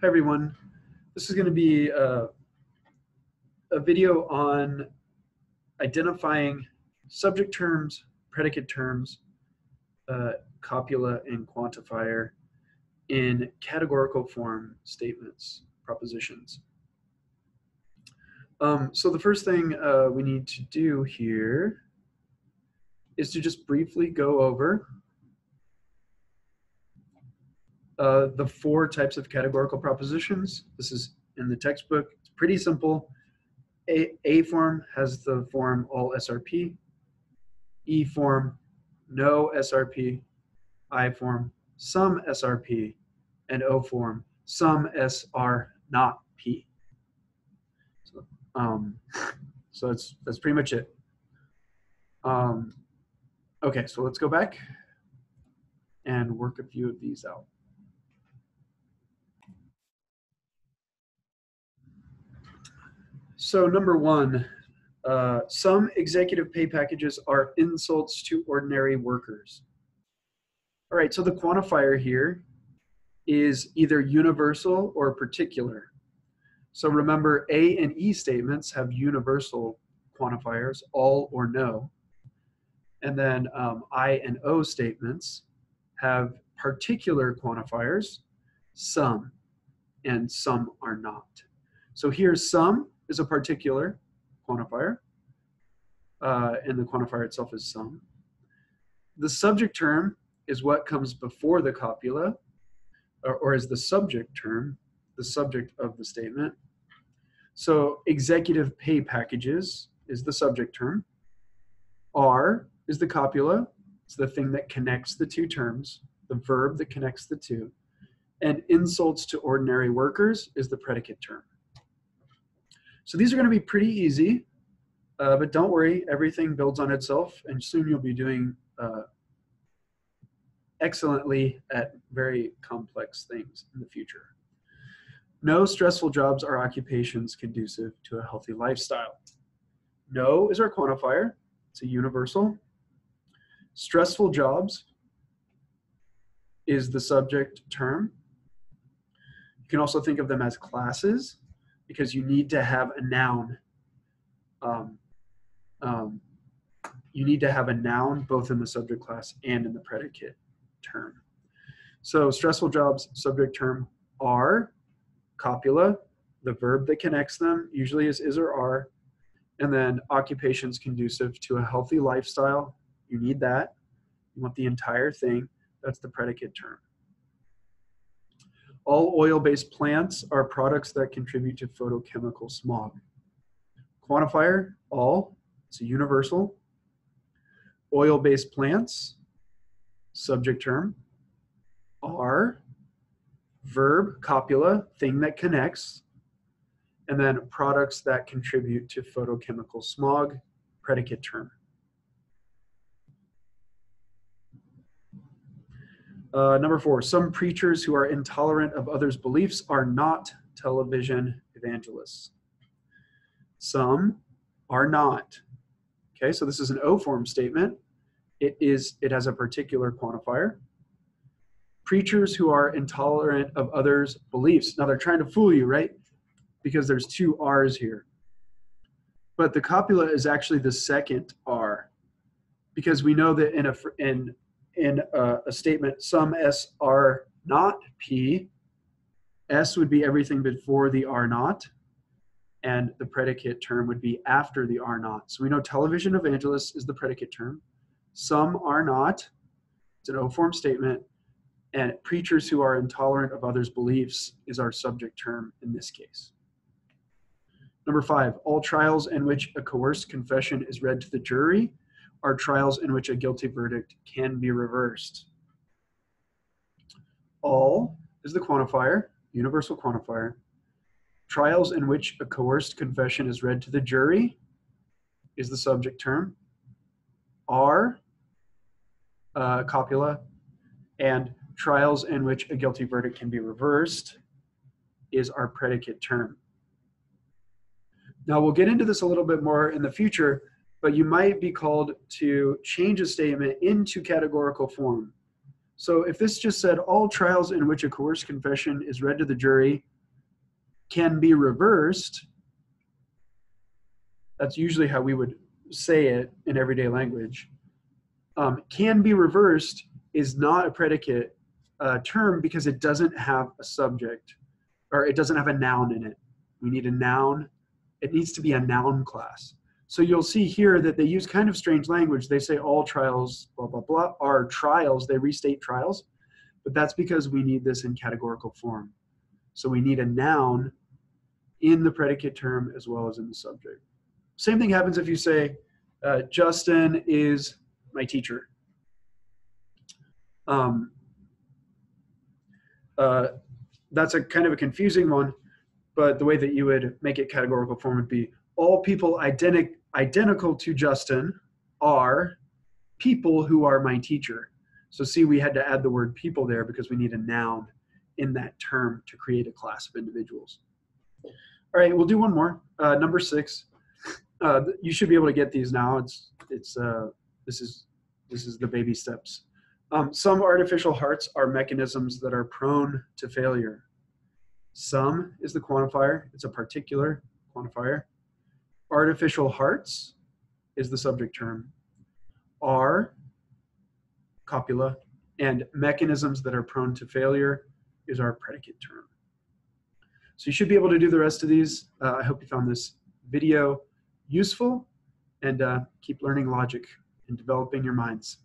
Hi everyone. This is going to be a, a video on identifying subject terms, predicate terms, uh, copula, and quantifier in categorical form statements, propositions. Um, so the first thing uh, we need to do here is to just briefly go over uh, the four types of categorical propositions. This is in the textbook. It's pretty simple. A, A form has the form all SRP. E form, no SRP. I form, some SRP. And O form, some SR not P. So, um, so that's, that's pretty much it. Um, okay, so let's go back and work a few of these out. So number one, uh, some executive pay packages are insults to ordinary workers. All right, so the quantifier here is either universal or particular. So remember, A and E statements have universal quantifiers, all or no. And then um, I and O statements have particular quantifiers, some, and some are not. So here's some, is a particular quantifier, uh, and the quantifier itself is some. The subject term is what comes before the copula, or, or is the subject term, the subject of the statement. So executive pay packages is the subject term. R is the copula. It's the thing that connects the two terms, the verb that connects the two. And insults to ordinary workers is the predicate term. So these are going to be pretty easy, uh, but don't worry, everything builds on itself, and soon you'll be doing uh, excellently at very complex things in the future. No stressful jobs are occupations conducive to a healthy lifestyle. No is our quantifier, it's a universal. Stressful jobs is the subject term. You can also think of them as classes because you need to have a noun. Um, um, you need to have a noun both in the subject class and in the predicate term. So stressful jobs, subject term are copula, the verb that connects them usually is is or are, and then occupations conducive to a healthy lifestyle. You need that. You want the entire thing. That's the predicate term. All oil-based plants are products that contribute to photochemical smog. Quantifier, all, it's a universal. Oil-based plants, subject term, are, verb, copula, thing that connects, and then products that contribute to photochemical smog, predicate term. Uh, number four, some preachers who are intolerant of others' beliefs are not television evangelists. Some are not. Okay, so this is an O form statement. It is it has a particular quantifier. Preachers who are intolerant of others' beliefs. Now they're trying to fool you, right? Because there's two R's here. But the copula is actually the second R. Because we know that in a in in a, a statement, some S are not P. S would be everything before the R not, and the predicate term would be after the R not. So we know television evangelists is the predicate term. Some are not. It's an O form statement. And preachers who are intolerant of others' beliefs is our subject term in this case. Number five, all trials in which a coerced confession is read to the jury are trials in which a guilty verdict can be reversed. All is the quantifier, universal quantifier. Trials in which a coerced confession is read to the jury is the subject term. Are uh, copula, and trials in which a guilty verdict can be reversed is our predicate term. Now we'll get into this a little bit more in the future, but you might be called to change a statement into categorical form. So if this just said all trials in which a coerced confession is read to the jury can be reversed, that's usually how we would say it in everyday language. Um, can be reversed is not a predicate uh, term because it doesn't have a subject or it doesn't have a noun in it. We need a noun. It needs to be a noun class. So you'll see here that they use kind of strange language. They say all trials, blah, blah, blah, are trials. They restate trials, but that's because we need this in categorical form. So we need a noun in the predicate term as well as in the subject. Same thing happens if you say, uh, Justin is my teacher. Um, uh, that's a kind of a confusing one, but the way that you would make it categorical form would be all people identi- identical to Justin are people who are my teacher. So see, we had to add the word people there because we need a noun in that term to create a class of individuals. All right, we'll do one more. Uh, number six. Uh, you should be able to get these now. It's it's uh, this is this is the baby steps. Um, some artificial hearts are mechanisms that are prone to failure. Some is the quantifier. It's a particular quantifier. Artificial hearts is the subject term. Are copula and mechanisms that are prone to failure is our predicate term. So you should be able to do the rest of these. Uh, I hope you found this video useful and uh, keep learning logic and developing your minds.